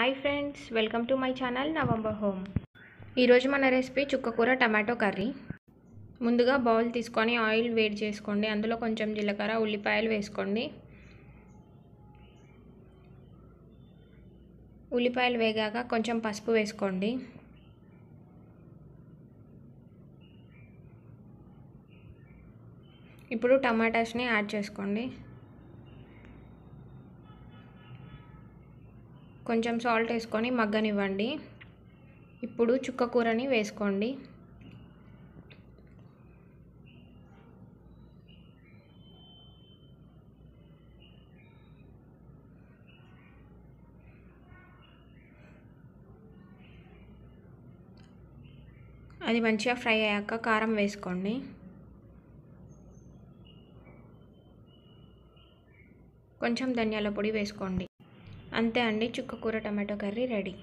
Hi friends welcome to my channel November home ఈరోజు మన recipe చుక్కకూర టమాటో కర్రీ. ముందుగా బౌల్ తీసుకొని ఆయిల్ వేడి చేసుకోండి. అందులో కొంచెం జీలకర్ర ఉల్లిపాయలు వేసుకోండి. ఉల్లిపాయలు వేగాక కొంచెం పసుపు వేసుకోండి. ఇప్పుడు టమాటాస్ని యాడ్ చేసుకోండి. కొంచెం సాల్ట్ వేసుకొని మగ్గనివ్వండి. ఇప్పుడు చుక్క కూరని వేసుకోండి. అది మంచిగా ఫ్రై అయ్యాక కారం వేసుకోండి. కొంచెం ధనియాల పొడి వేసుకోండి. అంతే అండి. చుక్క కూర టమాటో కర్రీ రెడీ.